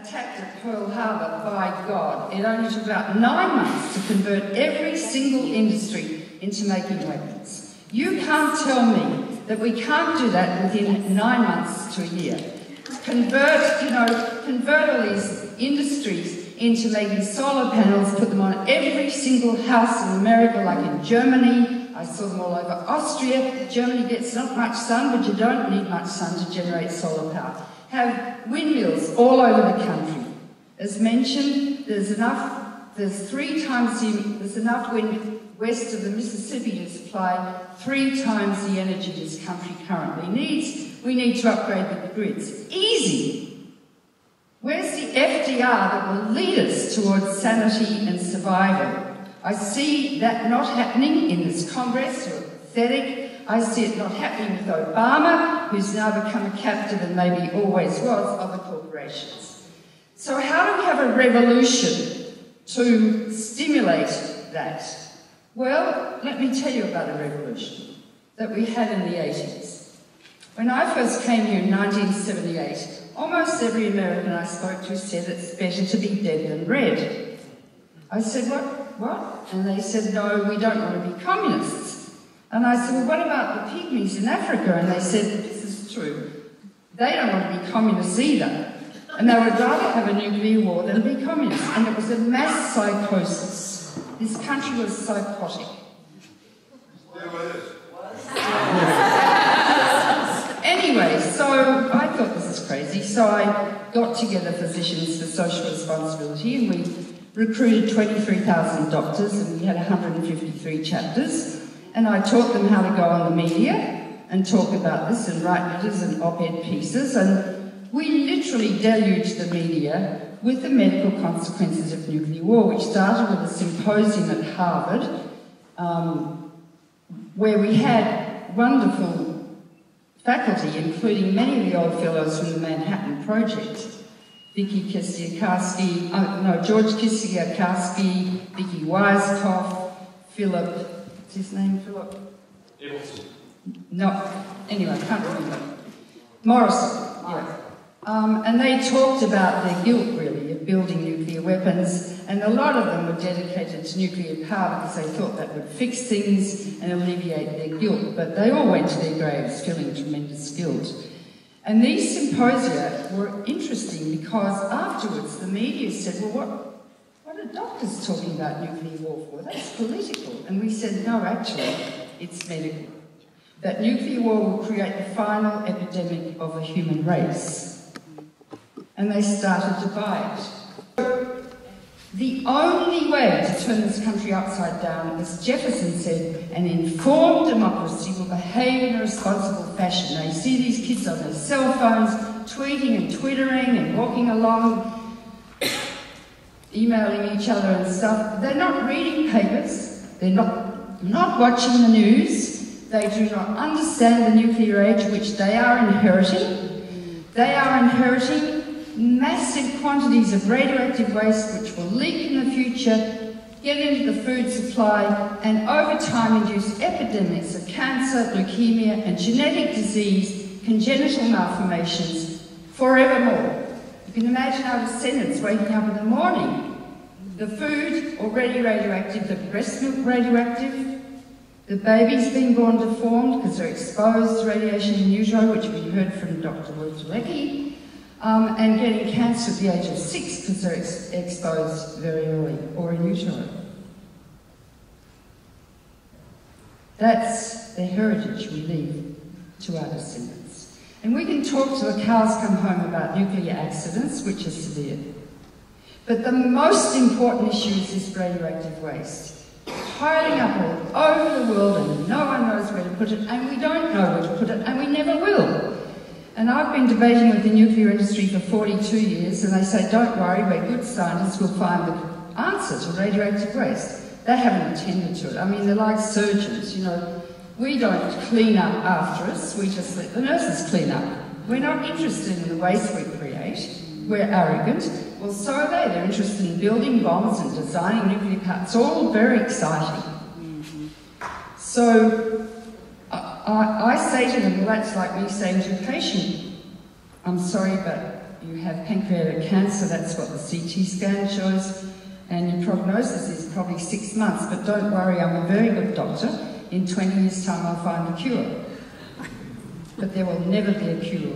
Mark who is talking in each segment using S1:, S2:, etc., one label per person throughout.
S1: attacked at Pearl Harbor, by God, it only took about nine months to convert every single industry into making weapons. You can't tell me that we can't do that within nine months to a year. Convert, you know, convert all these industries into making solar panels, put them on every single house in America, like in Germany. I saw them all over Austria. Germany gets not much sun, but you don't need much sun to generate solar power. Have windmills all over the country. As mentioned, there's enough, there's three times, the, there's enough wind west of the Mississippi to supply three times the energy this country currently needs. We need to upgrade the grids. Easy. Where's the FDR that will lead us towards sanity and survival? I see that not happening in this Congress, or pathetic. I see it not happening with Obama, who's now become a captive and maybe always was of the corporations. So how do we have a revolution to stimulate that? Well, let me tell you about a revolution that we had in the 80s. When I first came here in 1978, almost every American I spoke to said it's better to be dead than red. I said, what? What? And they said, no, we don't want to be communists. And I said, well, what about the pygmies in Africa? And they said, this is true. They don't want to be communists either. And they would rather have a nuclear war than be communists. And it was a mass psychosis. This country was psychotic. anyway, so I thought this is crazy, so I got together Physicians for Social Responsibility and we recruited 23,000 doctors and we had 153 chapters. And I taught them how to go on the media and talk about this and write letters and op-ed pieces. And we literally deluged the media with the medical consequences of nuclear war, which started with a symposium at Harvard, um, where we had wonderful faculty, including many of the old fellows from the Manhattan Project. Vicky Kistiakowsky, uh, no, George Kistiakowsky, Vicky Weisskopf, Philip, what's his name, Philip?
S2: Edelson.
S1: No, anyway, I can't remember. Morrison, yeah. Um, and they talked about their guilt, really, of building nuclear weapons, and a lot of them were dedicated to nuclear power because they thought that would fix things and alleviate their guilt. But they all went to their graves feeling tremendous guilt. And these symposia were interesting because afterwards the media said, well, what, are doctors talking about nuclear war for? That's political. And we said, no, actually, it's medical. That nuclear war will create the final epidemic of a human race and they started to buy it. The only way to turn this country upside down, as Jefferson said, an informed democracy will behave in a responsible fashion. They see these kids on their cell phones, tweeting and twittering and walking along, emailing each other and stuff. They're not reading papers. They're not, not watching the news. They do not understand the nuclear age which they are inheriting. They are inheriting massive quantities of radioactive waste which will leak in the future, get into the food supply, and over time induce epidemics of cancer, leukemia, and genetic disease, congenital malformations, forevermore. You can imagine our descendants waking up in the morning. The food already radioactive, the breast milk radioactive, the babies being born deformed because they're exposed to radiation in utero, which we heard from Dr. Wojciechowski, um, and getting cancer at the age of six because they're ex exposed very early or in utero. That's the heritage we leave to our descendants. And we can talk till the cows come home about nuclear accidents, which are severe. But the most important issue is this radioactive waste. Piling up all over the world and no one knows where to put it, and we don't know where to put it, and we never will. And I've been debating with the nuclear industry for 42 years, and they say, don't worry, we're good scientists, we'll find the answer to radioactive waste. They haven't attended to it. I mean, they're like surgeons, you know. We don't clean up after us, we just let the nurses clean up. We're not interested in the waste we create. We're arrogant. Well, so are they. They're interested in building bombs and designing nuclear power. It's all very exciting. Mm-hmm. So I, I say to them, well, that's like me saying to a patient, I'm sorry, but you have pancreatic cancer, that's what the CT scan shows, and your prognosis is probably six months, but don't worry, I'm a very good doctor. In 20 years' time, I'll find a cure. But there will never be a cure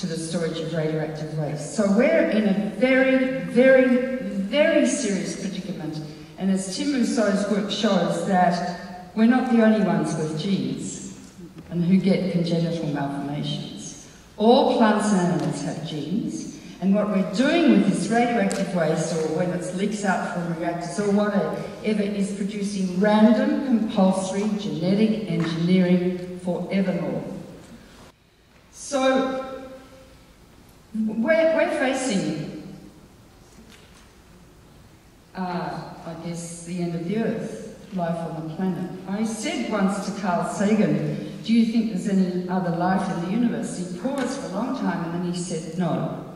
S1: to the storage of radioactive waste. So we're in a very, very, very serious predicament. And as Tim Mousseau's work shows, that we're not the only ones with genes and who get congenital malformations. All plants and animals have genes, and what we're doing with this radioactive waste, or when it leaks out from reactors, or whatever, is producing random, compulsory genetic engineering forevermore. So, we're, facing, uh, I guess, the end of the earth, life on the planet. I said once to Carl Sagan, do you think there's any other life in the universe? He paused for a long time and then he said, no.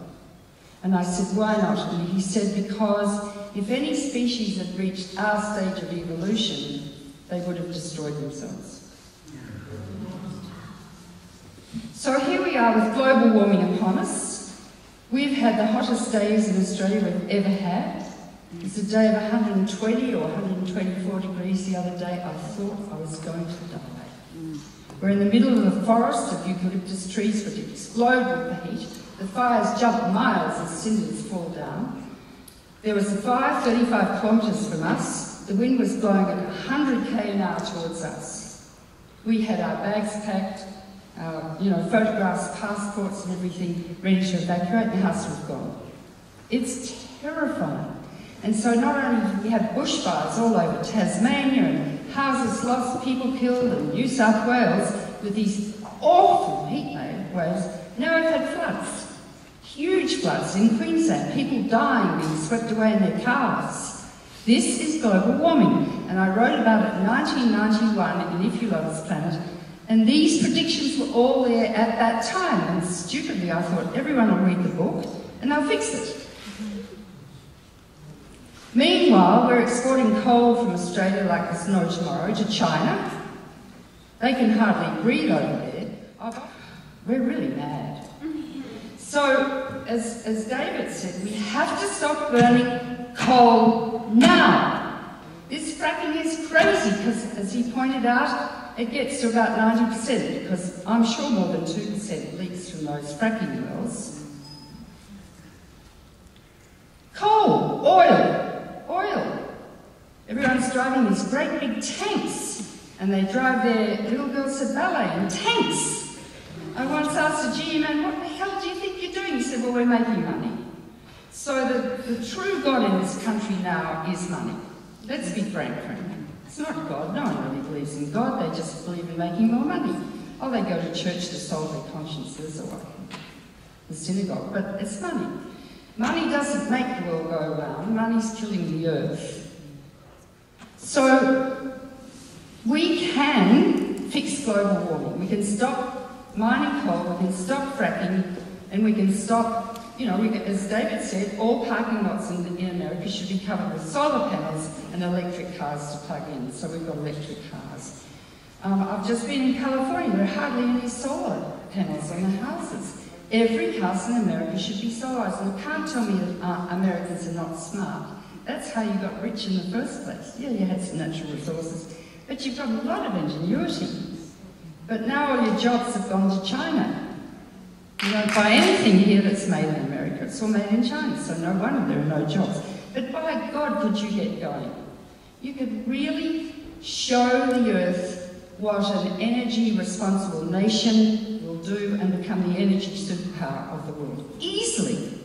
S1: And I said, why not? And he said, because if any species had reached our stage of evolution, they would have destroyed themselves. So here we are with global warming upon us. We've had the hottest days in Australia we've ever had. It's a day of 120 or 124 degrees the other day. I thought I was going to die. We're in the middle of a forest of eucalyptus trees which explode with the heat. The fires jump miles as cinders fall down. There was a fire 35 kilometres from us. The wind was blowing at 100 k an hour towards us. We had our bags packed, our you know, photographs, passports and everything ready to evacuate. The house was gone. It's terrifying. And so not only we have bushfires all over Tasmania and houses lost, people killed in New South Wales with these awful heat waves, now we've had floods. Huge floods in Queensland, people dying, being swept away in their cars. This is global warming, and I wrote about it in 1991 in If You Love This Planet, and these predictions were all there at that time, and stupidly I thought everyone will read the book and they'll fix it. Meanwhile, we're exporting coal from Australia like there's no tomorrow to China. They can hardly breathe over there. Oh, we're really mad. So, as, as David said, we have to stop burning coal now. This fracking is crazy because, as he pointed out, it gets to about 90% because I'm sure more than 2% leaks from those fracking wells. Coal, oil, oil. Everyone's driving these great big tanks and they drive their little girls to ballet in tanks. I once asked a GM what the hell do you think you're doing? He said, well, we're making money. So the, the true God in this country now is money. Let's be frank. It's not God. No one really believes in God. They just believe in making more money. Oh, they go to church to solve their consciences or the synagogue. But it's money. Money doesn't make the world go around. Money's killing the earth. So we can fix global warming. We can stop mining coal, we can stop fracking, and we can stop you know, as David said, all parking lots in, in, America should be covered with solar panels and electric cars to plug in. So we've got electric cars. Um, I've just been in California. There are hardly any solar panels on the houses. Every house in America should be solarized. And you can't tell me uh, Americans are not smart. That's how you got rich in the first place. Yeah, you had some natural resources, but you've got a lot of ingenuity. But now all your jobs have gone to China. You don't buy anything here that's made in America. It's all made in China, so no wonder there are no jobs. But by God, could you get going? You could really show the earth what an energy responsible nation will do and become the energy superpower of the world. Easily.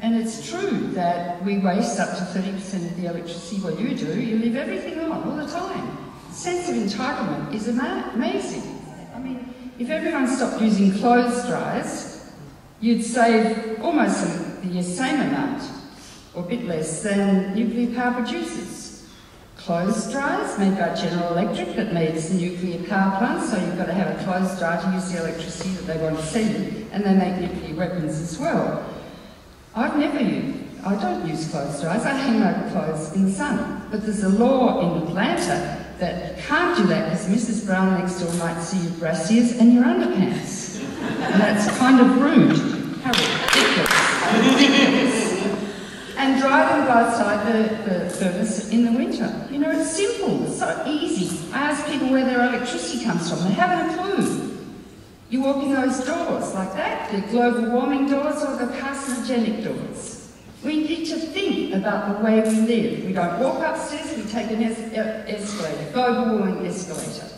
S1: And it's true that we waste up to 30% of the electricity. Well, you do. You leave everything on all the time. Sense of entitlement is amazing. I mean, if everyone stopped using clothes dryers, you'd save almost the same amount, or a bit less, than nuclear power producers. Clothes dryers made by General Electric that needs nuclear power plants, so you've got to have a clothes dryer to use the electricity that they want to send, and they make nuclear weapons as well. I've never used, I don't use clothes dryers, I hang my clothes in the sun. But there's a law in Atlanta that can't do that because Mrs. Brown next door might see your brassiers and your underpants. And that's kind of rude. How ridiculous. and dry them outside the, the furnace in the winter. You know, it's simple, it's so easy. I ask people where their electricity comes from, they haven't a clue. You walk in those doors like that, the global warming doors or the carcinogenic doors. We need to think about the way we live. We don't walk upstairs, we take an es escalator, global warming escalator.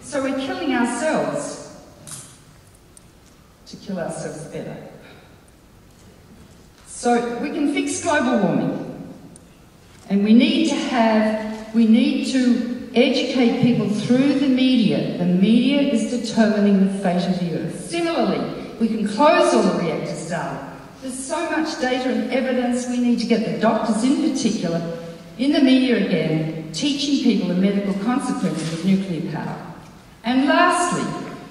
S1: So we're killing ourselves to kill ourselves better. So we can fix global warming. And we need to have, we need to educate people through the media. The media is determining the fate of the earth. Similarly, we can close all the reactors down. There's so much data and evidence we need to get the doctors in particular in the media again, teaching people the medical consequences of nuclear power. And lastly,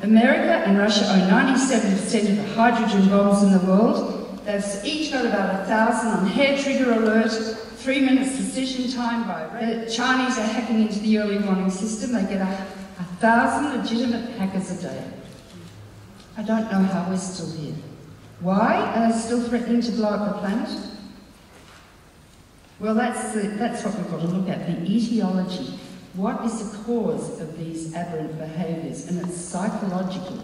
S1: America and Russia own 97% of the hydrogen bombs in the world. They've each got about a thousand on hair trigger alert, three minutes decision time by the Chinese are hacking into the early warning system. They get a thousand legitimate hackers a day. I don't know how we're still here. Why are they still threatening to blow up the planet? Well, that's, the, that's what we've got to look at, the etiology. What is the cause of these aberrant behaviours? And it's psychological.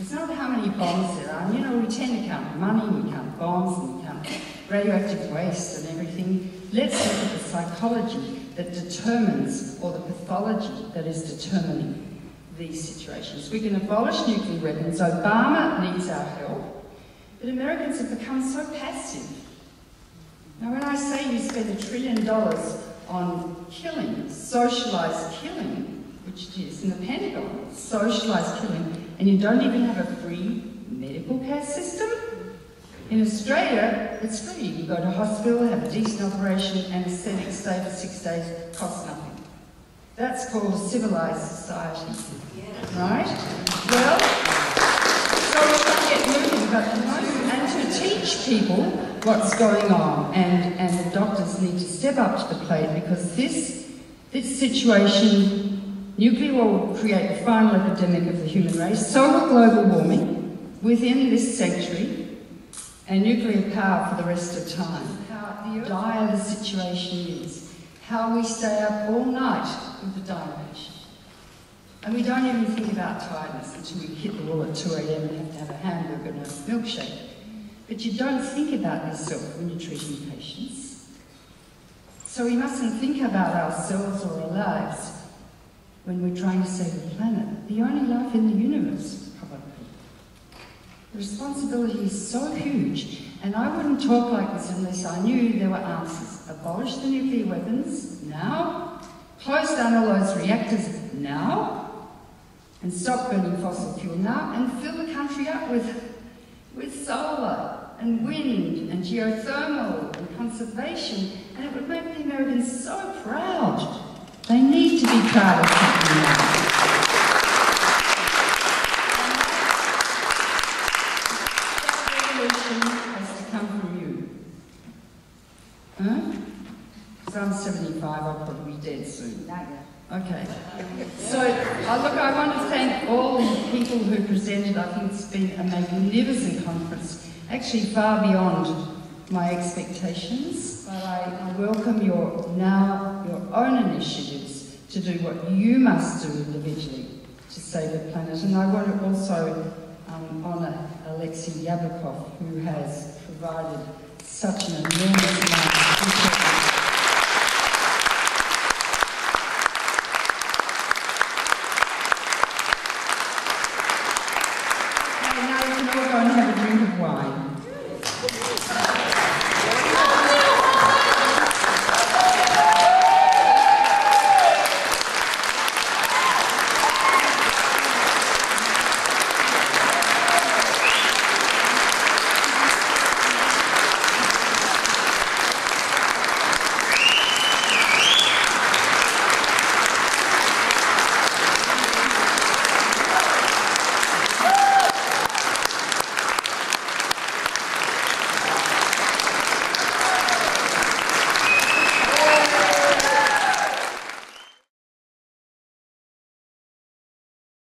S1: It's not how many bombs there are. You know, we tend to count money, we count bombs, and we count radioactive waste and everything. Let's look at the psychology that determines, or the pathology that is determining these situations. We can abolish nuclear weapons. Obama needs our help. But Americans have become so passive. Now, when I say you spend a trillion dollars on killing, socialised killing, which it is in the Pentagon, socialised killing, and you don't even have a free medical care system? In Australia, it's free. You go to hospital, have a decent operation, anaesthetic, stay for six days, costs nothing. That's called civilised society. Right? Well, so we can get moving, but and to teach people what's going on, and, and the doctors need to step up to the plate because this, this situation, nuclear war will create the final epidemic of the human race, so will global warming within this century, and nuclear power for the rest of time. How dire the situation is, how we stay up all night with the patient. And we don't even think about tiredness until we hit the wall at 2 a.m. and have to have a hamburger and a milkshake. But you don't think about yourself when you're treating patients. So we mustn't think about ourselves or our lives when we're trying to save the planet. The only life in the universe, probably. The responsibility is so huge, and I wouldn't talk like this unless I knew there were answers. Abolish the nuclear weapons now, close down all those reactors now, and stop burning fossil fuel now, and fill the country up with, with solar and wind and geothermal and conservation, and it would make the Americans so proud. They need to be proud of something like has to come from you. I'm 75, I'll probably be dead soon. Okay. So, uh, look, I want to thank all the people who presented. I think it's been a magnificent conference, actually far beyond my expectations. But I, I welcome your now your own initiatives to do what you must do individually to save the planet. And I want to also um, honour Alexei Yablokov, who has provided such an enormous